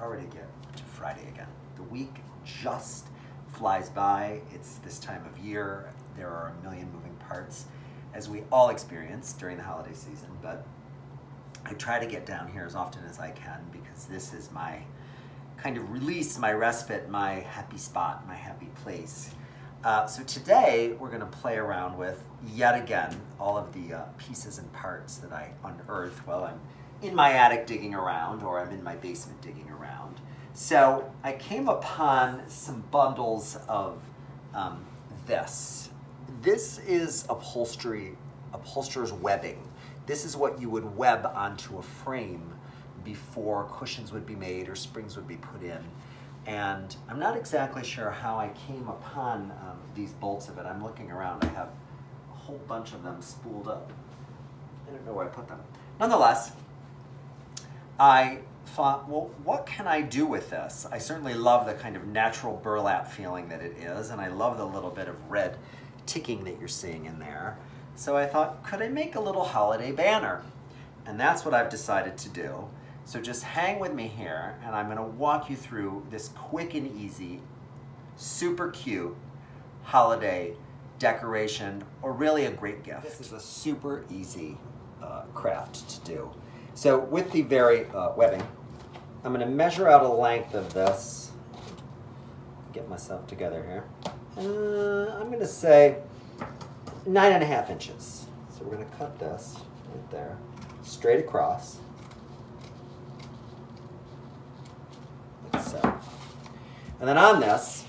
already get to Friday again. The week just flies by. It's this time of year. There are a million moving parts, as we all experience during the holiday season. But I try to get down here as often as I can because this is my kind of release, my respite, my happy spot, my happy place. Uh, so today we're going to play around with, yet again, all of the uh, pieces and parts that I unearth while I'm in my attic digging around or I'm in my basement digging around. So I came upon some bundles of um, this. This is upholstery, upholsterer's webbing. This is what you would web onto a frame before cushions would be made or springs would be put in. And I'm not exactly sure how I came upon um, these bolts of it. I'm looking around, I have a whole bunch of them spooled up. I don't know where I put them. Nonetheless, I thought, well, what can I do with this? I certainly love the kind of natural burlap feeling that it is, and I love the little bit of red ticking that you're seeing in there. So I thought, could I make a little holiday banner? And that's what I've decided to do. So just hang with me here, and I'm gonna walk you through this quick and easy, super cute holiday decoration, or really a great gift. This is a super easy uh, craft to do. So with the very uh, webbing, I'm going to measure out a length of this. Get myself together here. Uh, I'm going to say nine and a half inches. So we're going to cut this right there, straight across. Like so. And then on this,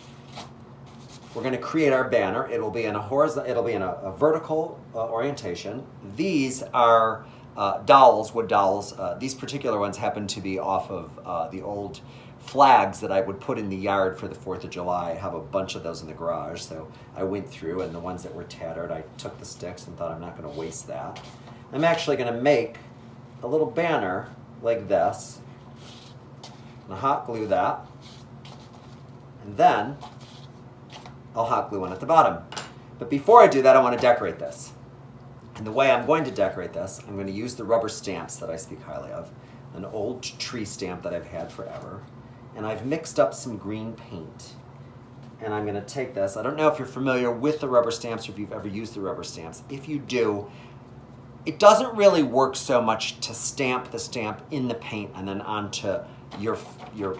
we're going to create our banner. It'll be in a horizontal, it'll be in a, a vertical uh, orientation. These are uh, dowels, wood dowels. Uh, these particular ones happen to be off of uh, the old flags that I would put in the yard for the 4th of July. I have a bunch of those in the garage, so I went through and the ones that were tattered, I took the sticks and thought I'm not going to waste that. I'm actually going to make a little banner like this. I'm hot glue that. And then I'll hot glue one at the bottom. But before I do that, I want to decorate this. And the way I'm going to decorate this, I'm going to use the rubber stamps that I speak highly of, an old tree stamp that I've had forever, and I've mixed up some green paint. And I'm going to take this. I don't know if you're familiar with the rubber stamps or if you've ever used the rubber stamps. If you do, it doesn't really work so much to stamp the stamp in the paint and then onto your, your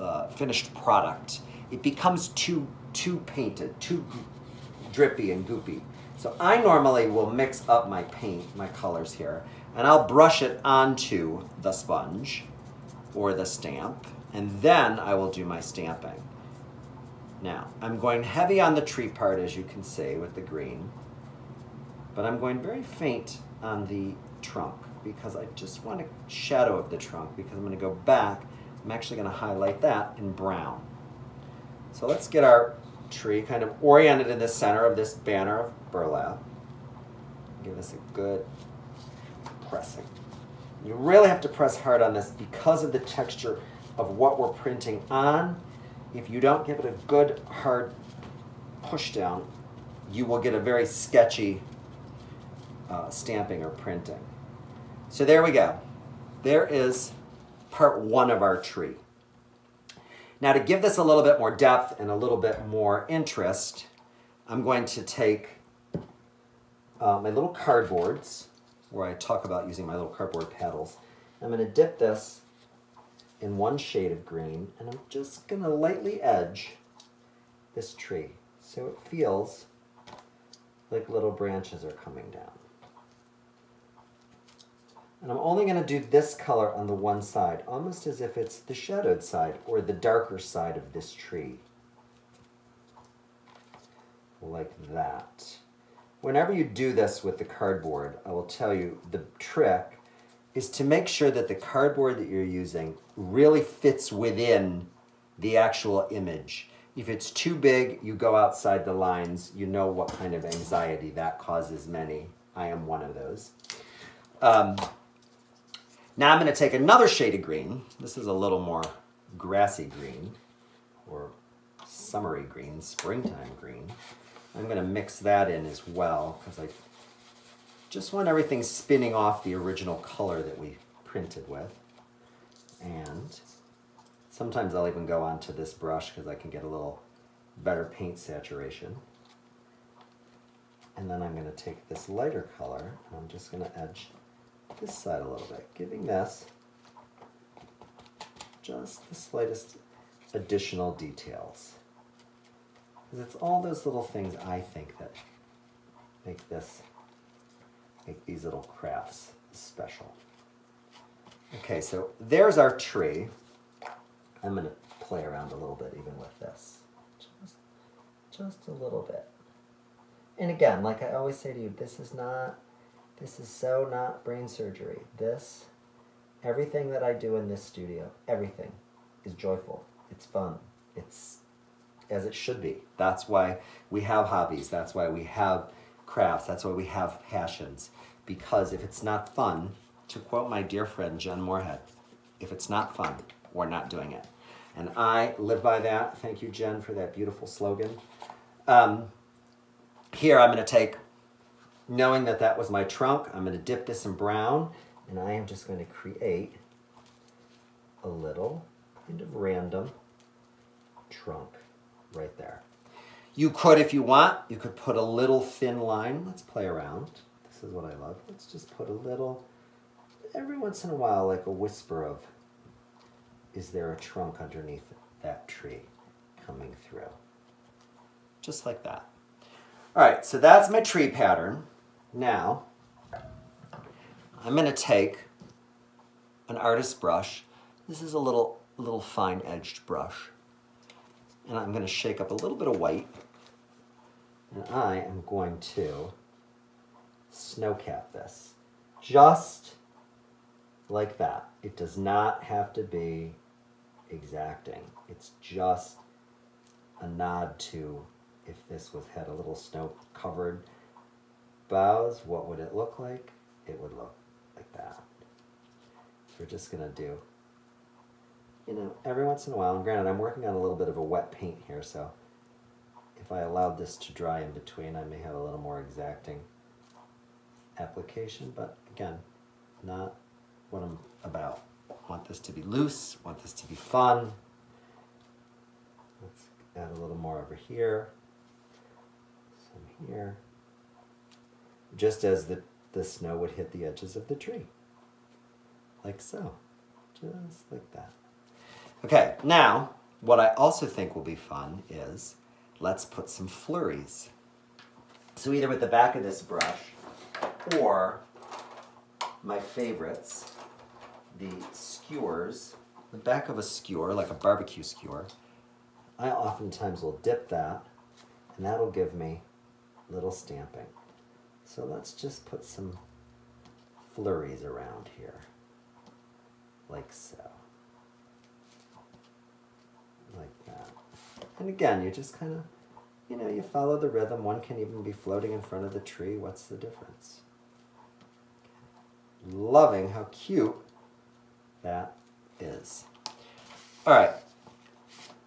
uh, finished product. It becomes too, too painted, too drippy and goopy. So I normally will mix up my paint, my colors here, and I'll brush it onto the sponge or the stamp, and then I will do my stamping. Now, I'm going heavy on the tree part, as you can see, with the green, but I'm going very faint on the trunk because I just want a shadow of the trunk because I'm going to go back. I'm actually going to highlight that in brown. So let's get our tree kind of oriented in the center of this banner of burlap. Give this a good pressing. You really have to press hard on this because of the texture of what we're printing on. If you don't give it a good hard push down, you will get a very sketchy uh, stamping or printing. So there we go. There is part one of our tree. Now to give this a little bit more depth and a little bit more interest, I'm going to take uh, my little cardboards, where I talk about using my little cardboard paddles. I'm going to dip this in one shade of green, and I'm just going to lightly edge this tree so it feels like little branches are coming down. And I'm only going to do this color on the one side, almost as if it's the shadowed side or the darker side of this tree. Like that. Whenever you do this with the cardboard, I will tell you the trick is to make sure that the cardboard that you're using really fits within the actual image. If it's too big, you go outside the lines, you know what kind of anxiety that causes many. I am one of those. Um, now I'm going to take another shade of green. This is a little more grassy green or summery green, springtime green. I'm going to mix that in as well because I just want everything spinning off the original color that we printed with. And sometimes I'll even go onto this brush because I can get a little better paint saturation. And then I'm going to take this lighter color and I'm just going to edge this side a little bit, giving this just the slightest additional details. Because it's all those little things I think that make this, make these little crafts special. Okay, so there's our tree. I'm to play around a little bit even with this. Just, just a little bit. And again, like I always say to you, this is not, this is so not brain surgery. This, everything that I do in this studio, everything is joyful. It's fun. It's as it should be. That's why we have hobbies. That's why we have crafts. That's why we have passions. Because if it's not fun, to quote my dear friend Jen Moorhead, if it's not fun, we're not doing it. And I live by that. Thank you, Jen, for that beautiful slogan. Um, here I'm going to take, knowing that that was my trunk, I'm going to dip this in brown, and I am just going to create a little kind of random trunk right there. You could, if you want, you could put a little thin line. Let's play around. This is what I love. Let's just put a little, every once in a while, like a whisper of, is there a trunk underneath that tree coming through? Just like that. All right, so that's my tree pattern. Now, I'm going to take an artist brush. This is a little, little fine-edged brush and I'm going to shake up a little bit of white and I am going to snowcap this just like that. It does not have to be exacting. It's just a nod to if this was had a little snow covered boughs, what would it look like? It would look like that. So we're just gonna do you know, every once in a while, and granted, I'm working on a little bit of a wet paint here, so if I allowed this to dry in between, I may have a little more exacting application, but again, not what I'm about. want this to be loose, want this to be fun. Let's add a little more over here, some here, just as the, the snow would hit the edges of the tree, like so, just like that. Okay, now, what I also think will be fun is let's put some flurries. So either with the back of this brush or my favorites, the skewers, the back of a skewer, like a barbecue skewer, I oftentimes will dip that and that'll give me little stamping. So let's just put some flurries around here, like so. Like that. And again, you just kind of, you know, you follow the rhythm. One can even be floating in front of the tree. What's the difference? Loving how cute that is. All right.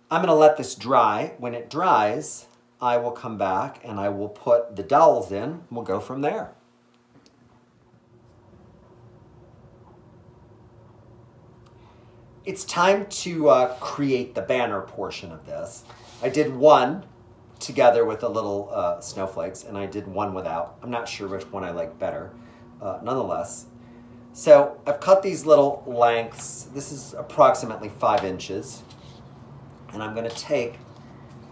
I'm going to let this dry. When it dries, I will come back and I will put the dowels in. We'll go from there. It's time to uh, create the banner portion of this. I did one together with a little uh, snowflakes, and I did one without. I'm not sure which one I like better, uh, nonetheless. So I've cut these little lengths. This is approximately five inches. And I'm gonna take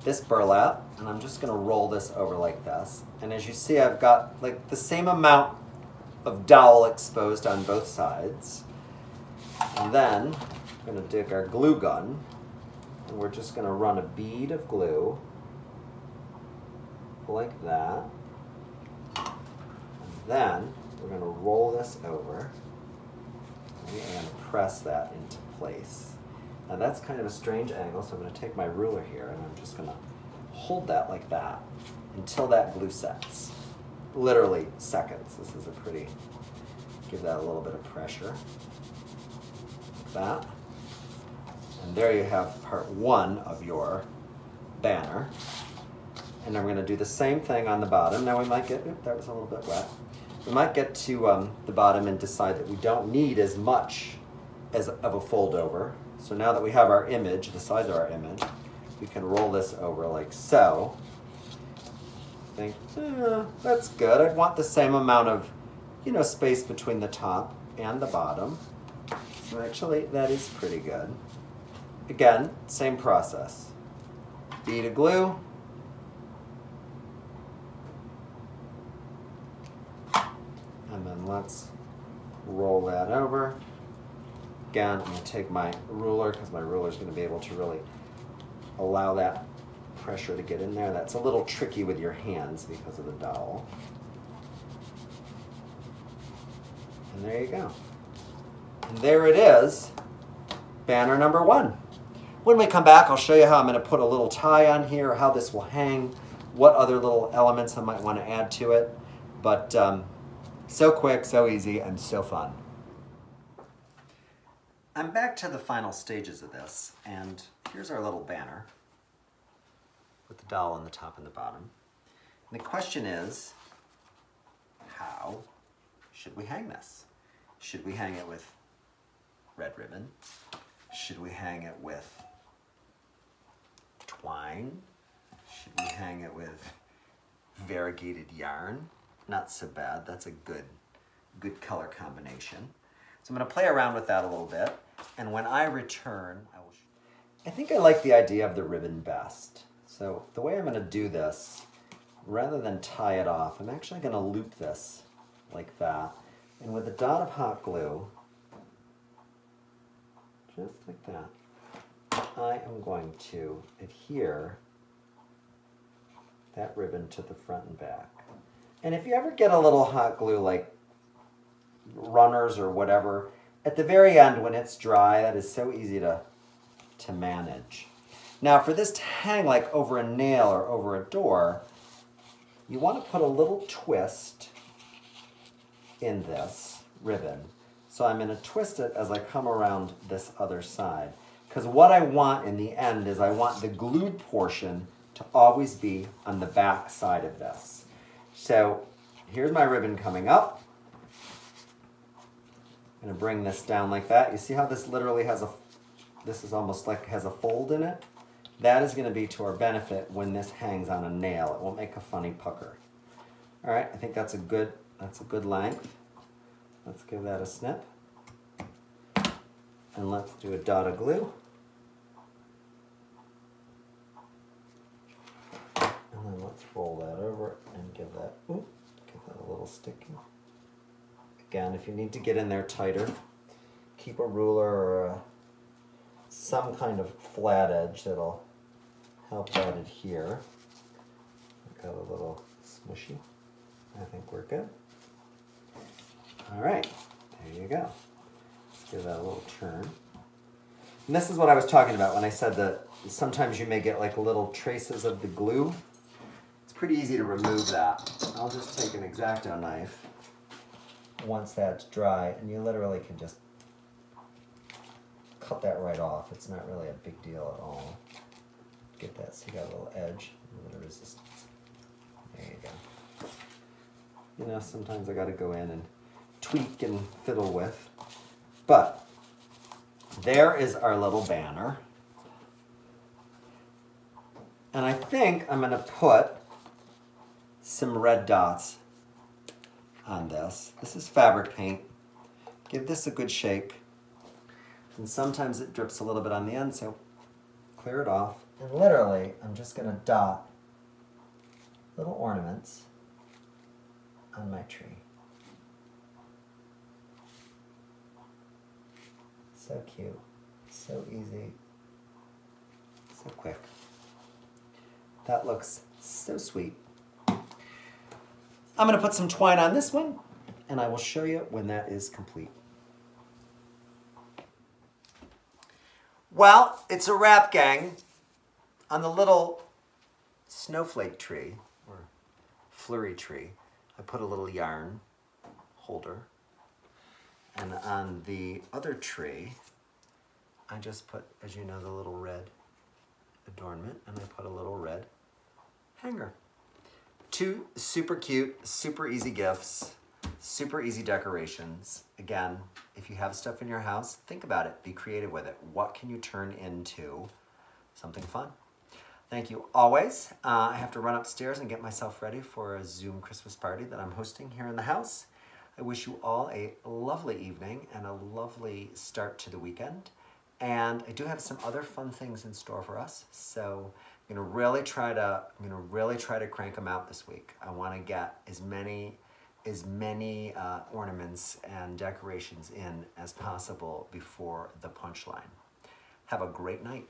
this burlap, and I'm just gonna roll this over like this. And as you see, I've got like the same amount of dowel exposed on both sides. And then I'm gonna take our glue gun and we're just going to run a bead of glue like that. And then we're going to roll this over and we're press that into place. Now that's kind of a strange angle, so I'm going to take my ruler here and I'm just going to hold that like that until that glue sets. Literally seconds. This is a pretty, give that a little bit of pressure. Like that. And there you have part one of your banner. And I'm gonna do the same thing on the bottom. Now we might get, oops, that was a little bit wet. We might get to um, the bottom and decide that we don't need as much as of a fold over. So now that we have our image, the size of our image, we can roll this over like so. Think, eh, that's good. I'd want the same amount of, you know, space between the top and the bottom. So actually, that is pretty good. Again, same process. Bead of glue. And then let's roll that over. Again, I'm going to take my ruler because my ruler is going to be able to really allow that pressure to get in there. That's a little tricky with your hands because of the dowel. And there you go. And there it is, banner number one. When we come back, I'll show you how I'm going to put a little tie on here, how this will hang, what other little elements I might want to add to it. But um, so quick, so easy, and so fun. I'm back to the final stages of this, and here's our little banner with the doll on the top and the bottom. And the question is, how should we hang this? Should we hang it with red ribbon? Should we hang it with twine? Should we hang it with variegated yarn? Not so bad, that's a good, good color combination. So I'm gonna play around with that a little bit, and when I return, I will... I think I like the idea of the ribbon best. So the way I'm gonna do this, rather than tie it off, I'm actually gonna loop this like that. And with a dot of hot glue, just like that, I am going to adhere that ribbon to the front and back. And if you ever get a little hot glue like runners or whatever, at the very end when it's dry, that is so easy to, to manage. Now for this to hang like over a nail or over a door, you want to put a little twist in this ribbon. So I'm going to twist it as I come around this other side. Because what I want in the end is I want the glued portion to always be on the back side of this. So here's my ribbon coming up. I'm to bring this down like that. You see how this literally has a, this is almost like has a fold in it? That is going to be to our benefit when this hangs on a nail. It won't make a funny pucker. All right, I think that's a good, that's a good length. Let's give that a snip. And let's do a dot of glue. And then let's roll that over and give that, ooh, give that a little sticky. Again, if you need to get in there tighter, keep a ruler or a, some kind of flat edge that'll help that adhere. Got a little smushy. I think we're good. All right, there you go. Let's give that a little turn. And this is what I was talking about when I said that sometimes you may get like little traces of the glue It's pretty easy to remove that. I'll just take an X-Acto knife once that's dry, and you literally can just cut that right off. It's not really a big deal at all. Get that so you got a little edge, a little resistance. There you go. You know, sometimes I gotta go in and tweak and fiddle with. But there is our little banner. And I think I'm gonna put some red dots on this. This is fabric paint. Give this a good shake. And sometimes it drips a little bit on the end, so clear it off. And literally, I'm just gonna dot little ornaments on my tree. So cute, so easy, so quick. That looks so sweet. I'm going to put some twine on this one, and I will show you when that is complete. Well, it's a wrap, gang. On the little snowflake tree, or flurry tree, I put a little yarn holder. And on the other tree, I just put, as you know, the little red adornment, and I put a little red hanger. Two super cute, super easy gifts, super easy decorations. Again, if you have stuff in your house, think about it. Be creative with it. What can you turn into something fun? Thank you always. Uh, I have to run upstairs and get myself ready for a Zoom Christmas party that I'm hosting here in the house. I wish you all a lovely evening and a lovely start to the weekend. And I do have some other fun things in store for us. So I'm gonna really try to I'm gonna really try to crank them out this week. I want to get as many as many uh, ornaments and decorations in as possible before the punchline. Have a great night.